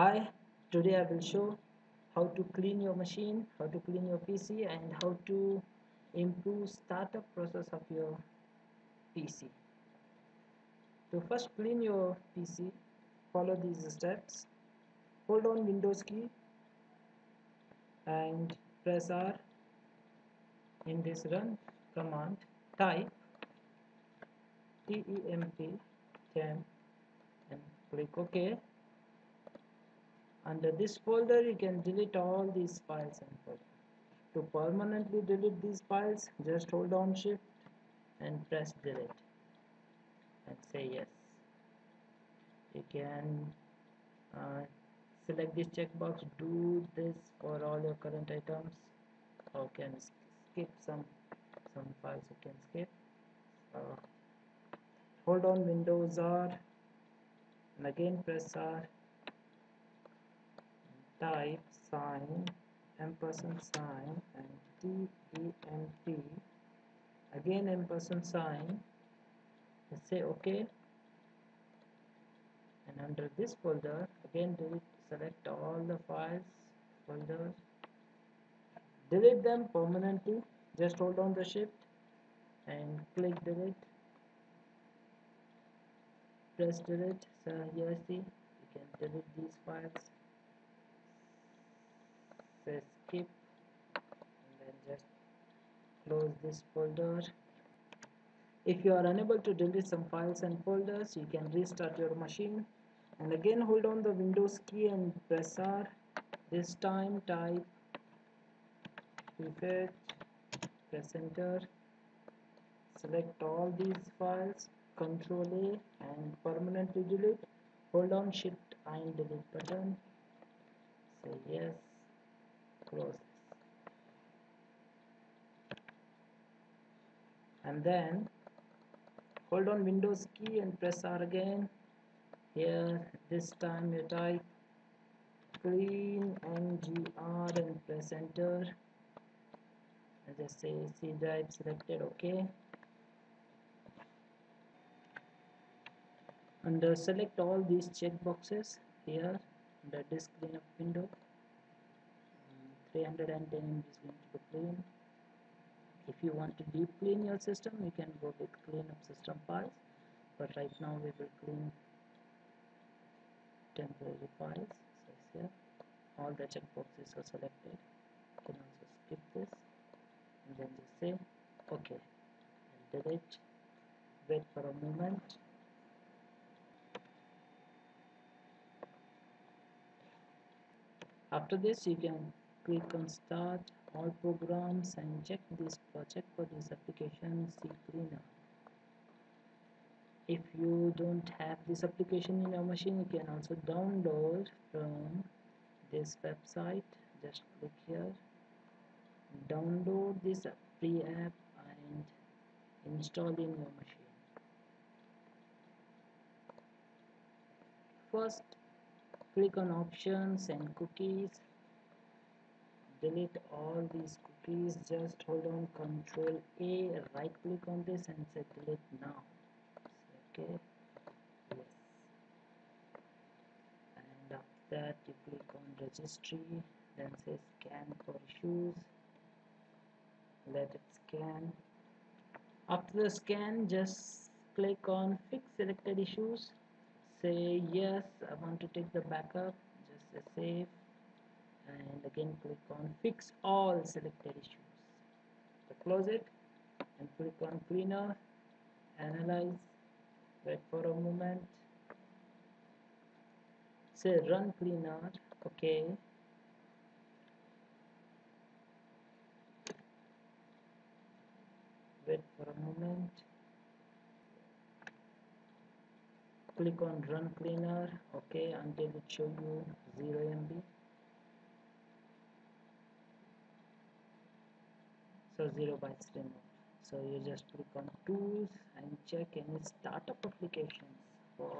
Hi, today I will show how to clean your machine, how to clean your PC and how to improve startup process of your PC. To first clean your PC, follow these steps. Hold on Windows key and press R in this run command type temp 10 and click OK under this folder you can delete all these files and folders to permanently delete these files just hold on shift and press delete and say yes. You can uh, select this checkbox do this for all your current items or can skip some some files you can skip. Uh, hold on windows R and again press R type sign ampersand sign and temp again ampersand sign. Say ok and under this folder again delete select all the files folders. Delete them permanently. Just hold on the shift and click delete. Press delete. So here see you can delete these files say skip. And then just close this folder. If you are unable to delete some files and folders you can restart your machine. And again hold on the windows key and press R. This time type prefetch press enter. Select all these files control A and permanently delete. Hold on shift and delete button. Say yes close. And then hold on windows key and press R again. Here this time you type cleanmgr and press enter. And just say C drive selected okay. Under select all these checkboxes here under disk cleanup window 310 MB is going to be clean. If you want to deep clean your system you can go with clean up system files but right now we will clean temporary files so here. All the checkboxes are selected. You can also skip this and then just say okay and delete wait for a moment. After this you can click on start all programs and check this project for this application CCleaner. if you don't have this application in your machine you can also download from this website. Just click here. Download this free app and install in your machine. First click on options and cookies delete all these cookies. Just hold on control a right click on this and say delete now. Okay. Yes. And after that you click on registry then say scan for issues. Let it scan. After the scan just click on fix selected issues. Say yes I want to take the backup. Just say save and again click on fix all selected issues. So close it and click on cleaner analyze wait for a moment. Say run cleaner okay. Wait for a moment. Click on run cleaner okay until it show you 0 MB so 0 bytes removed so you just click on tools and check any startup applications for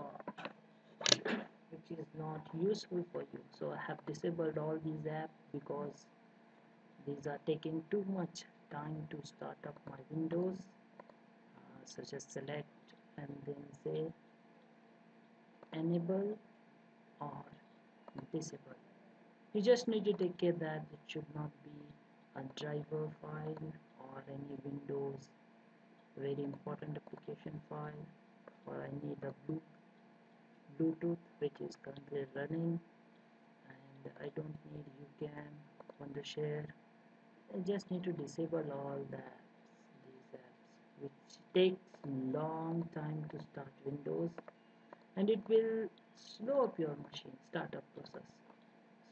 which is not useful for you. So I have disabled all these apps because these are taking too much time to start up my windows. Uh, such as select and then say enable or disable. You just need to take care that it should not be a driver file or any windows very important application file or any a Bluetooth which is currently running and I don't need You can UCAN Wondershare I just need to disable all the apps these apps which takes long time to start Windows and it will slow up your machine startup process.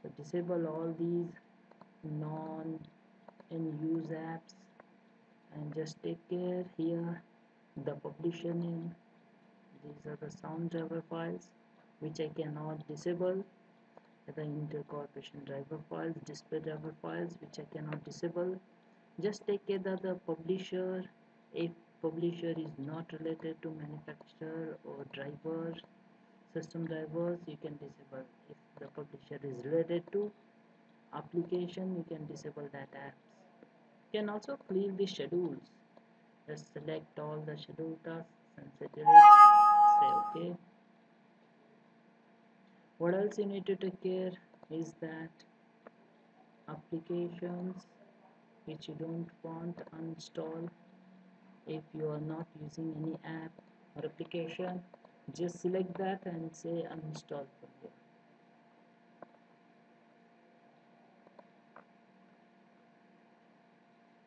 So disable all these non in use apps. And just take care here the publisher name these are the sound driver files which I cannot disable. The Intel Corporation driver files display driver files which I cannot disable. Just take care that the publisher if publisher is not related to manufacturer or driver system drivers you can disable. If the publisher is related to application you can disable that apps you can also clear the schedules. Just select all the schedule tasks and say okay. What else you need to take care is that applications which you don't want uninstall. If you are not using any app or application just select that and say uninstall from here